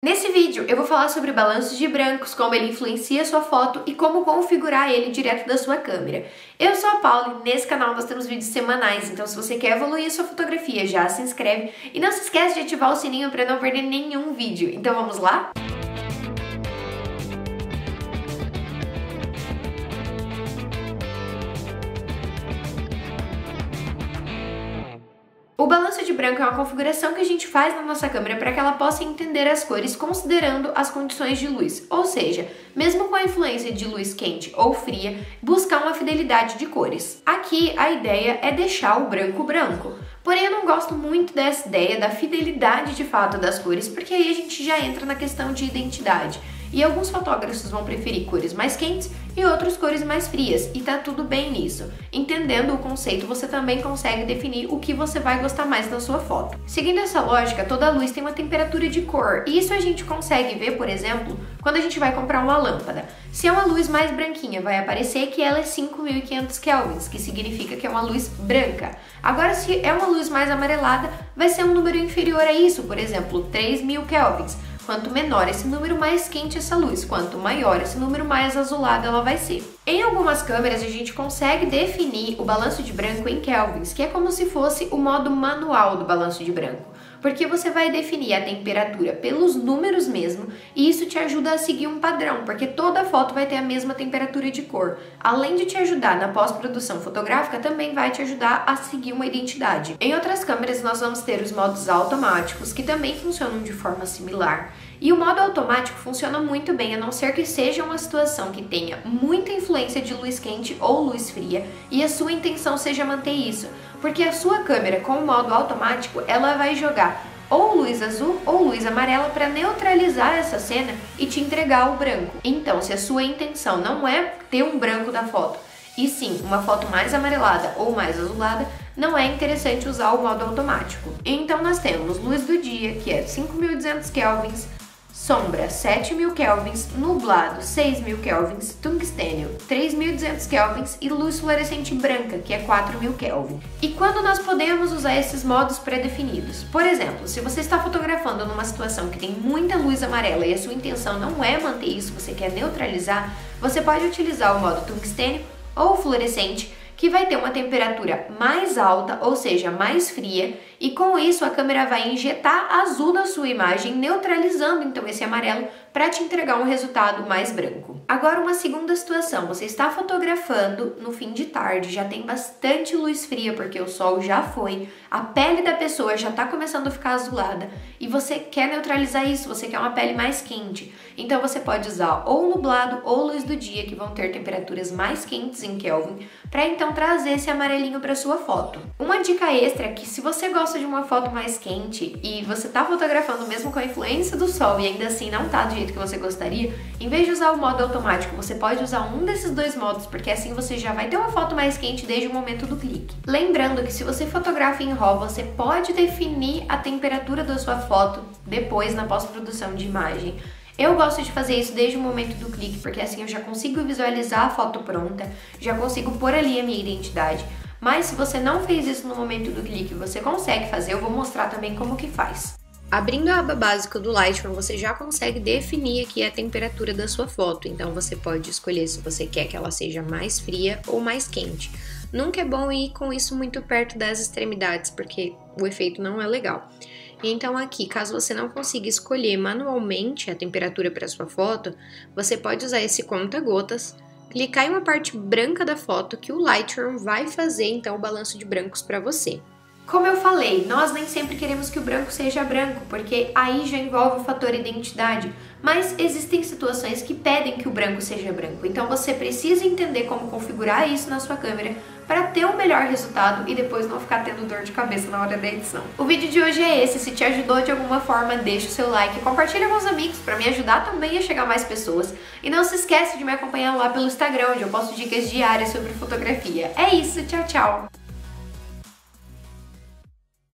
Nesse vídeo eu vou falar sobre balanços de brancos, como ele influencia a sua foto e como configurar ele direto da sua câmera. Eu sou a Paula e nesse canal nós temos vídeos semanais, então se você quer evoluir a sua fotografia, já se inscreve e não se esquece de ativar o sininho para não perder nenhum vídeo. Então vamos lá? O balanço de branco é uma configuração que a gente faz na nossa câmera para que ela possa entender as cores considerando as condições de luz, ou seja, mesmo com a influência de luz quente ou fria, buscar uma fidelidade de cores. Aqui a ideia é deixar o branco branco, porém eu não gosto muito dessa ideia da fidelidade de fato das cores, porque aí a gente já entra na questão de identidade. E alguns fotógrafos vão preferir cores mais quentes e outros cores mais frias, e tá tudo bem nisso. Entendendo o conceito, você também consegue definir o que você vai gostar mais na sua foto. Seguindo essa lógica, toda luz tem uma temperatura de cor, e isso a gente consegue ver, por exemplo, quando a gente vai comprar uma lâmpada. Se é uma luz mais branquinha, vai aparecer que ela é 5500 kelvins, que significa que é uma luz branca. Agora, se é uma luz mais amarelada, vai ser um número inferior a isso, por exemplo, 3000 kelvins. Quanto menor esse número, mais quente essa luz. Quanto maior esse número, mais azulada ela vai ser. Em algumas câmeras, a gente consegue definir o balanço de branco em kelvins, que é como se fosse o modo manual do balanço de branco porque você vai definir a temperatura pelos números mesmo e isso te ajuda a seguir um padrão, porque toda foto vai ter a mesma temperatura de cor. Além de te ajudar na pós-produção fotográfica, também vai te ajudar a seguir uma identidade. Em outras câmeras, nós vamos ter os modos automáticos, que também funcionam de forma similar. E o modo automático funciona muito bem, a não ser que seja uma situação que tenha muita influência de luz quente ou luz fria e a sua intenção seja manter isso, porque a sua câmera com o modo automático, ela vai jogar ou luz azul ou luz amarela para neutralizar essa cena e te entregar o branco. Então, se a sua intenção não é ter um branco da foto, e sim uma foto mais amarelada ou mais azulada, não é interessante usar o modo automático. Então nós temos luz do dia, que é 5200 kelvins, sombra 7000 kelvins, nublado 6000 kelvins, tungstênio 3200 kelvins e luz fluorescente branca, que é 4000 kelvin. E quando nós podemos usar esses modos pré-definidos? Por exemplo, se você está fotografando numa situação que tem muita luz amarela e a sua intenção não é manter isso, você quer neutralizar, você pode utilizar o modo tungstênio ou fluorescente que vai ter uma temperatura mais alta, ou seja, mais fria, e com isso a câmera vai injetar azul na sua imagem, neutralizando então esse amarelo para te entregar um resultado mais branco. Agora uma segunda situação, você está fotografando no fim de tarde, já tem bastante luz fria porque o sol já foi, a pele da pessoa já está começando a ficar azulada e você quer neutralizar isso, você quer uma pele mais quente. Então você pode usar ou nublado ou luz do dia que vão ter temperaturas mais quentes em Kelvin para então trazer esse amarelinho para sua foto. Uma dica extra é que se você gosta de uma foto mais quente e você está fotografando mesmo com a influência do sol e ainda assim não tá do jeito que você gostaria, em vez de usar o modo automático, você pode usar um desses dois modos, porque assim você já vai ter uma foto mais quente desde o momento do clique. Lembrando que se você fotografa em RAW, você pode definir a temperatura da sua foto depois na pós-produção de imagem. Eu gosto de fazer isso desde o momento do clique, porque assim eu já consigo visualizar a foto pronta, já consigo pôr ali a minha identidade. Mas se você não fez isso no momento do clique, você consegue fazer, eu vou mostrar também como que faz. Abrindo a aba básica do Lightroom, você já consegue definir aqui a temperatura da sua foto. Então você pode escolher se você quer que ela seja mais fria ou mais quente. Nunca é bom ir com isso muito perto das extremidades, porque o efeito não é legal. Então aqui, caso você não consiga escolher manualmente a temperatura para sua foto, você pode usar esse conta-gotas, clicar em uma parte branca da foto que o Lightroom vai fazer então o balanço de brancos para você. Como eu falei, nós nem sempre queremos que o branco seja branco, porque aí já envolve o fator identidade, mas existem situações que pedem que o branco seja branco, então você precisa entender como configurar isso na sua câmera para ter um melhor resultado e depois não ficar tendo dor de cabeça na hora da edição. O vídeo de hoje é esse, se te ajudou de alguma forma, deixa o seu like, compartilha com os amigos para me ajudar também a chegar a mais pessoas e não se esquece de me acompanhar lá pelo Instagram, onde eu posto dicas diárias sobre fotografia. É isso, tchau, tchau!